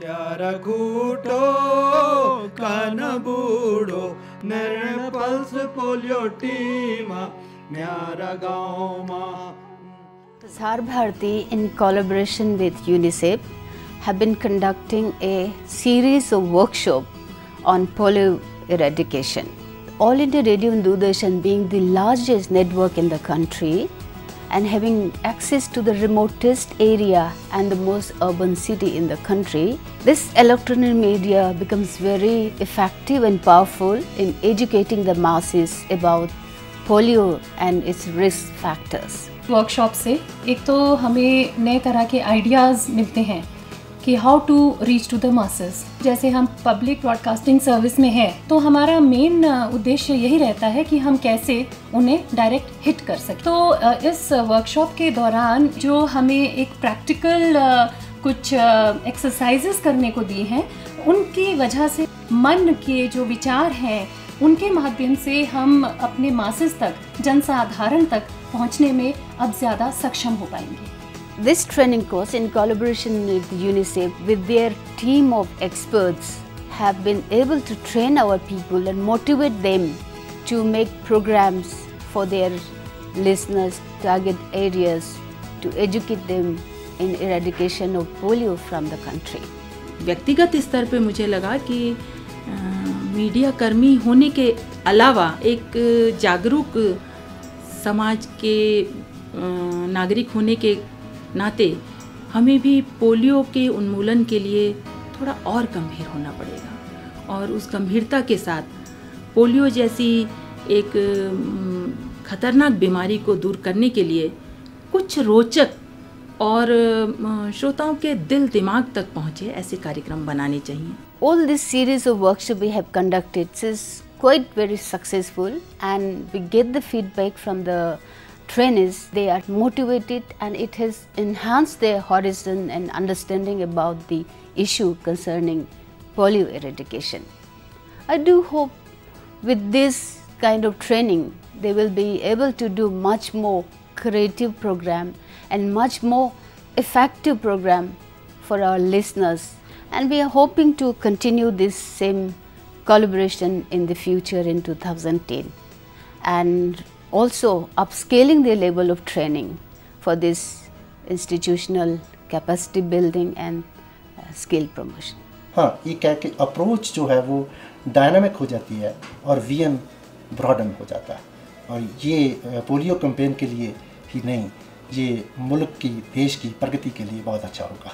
त्यारा घूटो कान बूढ़ो निर्णय pulse polio टीमा न्यारा गाँव माँ Prasar Bharati, in collaboration with UNICEF, have been conducting a series of workshops on polio eradication. All India Radio and Doordarshan being the largest network in the country and having access to the remotest area and the most urban city in the country, this electronic media becomes very effective and powerful in educating the masses about polio and its risk factors. Workshop से एक तो हमें नए तरह के ideas मिलते हैं कि how to reach to the masses जैसे हम पब्लिक ब्रॉडकास्टिंग सर्विस में हैं तो हमारा मेन उद्देश्य यही रहता है कि हम कैसे उन्हें डायरेक्ट हिट कर सकें। तो इस वर्कशॉप के दौरान जो हमें एक प्रैक्टिकल कुछ एक्सरसाइजेस करने को दिए हैं, उनकी वजह से मन के जो विचार हैं, उनके माध्यम से हम अपने मासेस तक, जनसाधारण तक पहुँचने में अब ज़्यादा सक्षम हो पाएँगे। This training course, in collaboration with UNICEF, with their team of experts, have been able to train our people and motivate them to make programs for their listeners, target areas, to educate them in eradication of polio from the country. व्यक्तिगत स्तर पे मुझे लगा कि अ, media कर्मी होने के अलावा एक जागरूक समाज के अ, नागरिक होने के नाते हमें भी पोलियो के उन्मूलन के लिए थोड़ा और गंभीर होना पड़ेगा। और उस गंभीरता के साथ पोलियो जैसी एक खतरनाक बीमारी को दूर करने के लिए कुछ रोचक और श्रोताओं के दिल दिमाग तक पहुँचे ऐसे कार्यक्रम बनाने चाहिए। All this series workshops we have conducted is quite very successful and we get the feedback from the trainees. They are motivated and it has enhanced their horizon and understanding about the issue concerning polio eradication. I do hope with this kind of training they will be able to do much more creative program and much more effective program for our listeners and we are hoping to continue this same collaboration in the future in 2010 and also upscaling the level of training for this institutional capacity building and uh, skill promotion. हाँ ये क्या कि approach जो है वो dynamic हो जाती है और वीएम ब्रॉडन हो जाता है और ये अ, पोलियो कैंपेन के लिए ही नहीं ये मुल्क की देश की प्रगति के लिए बहुत अच्छा होगा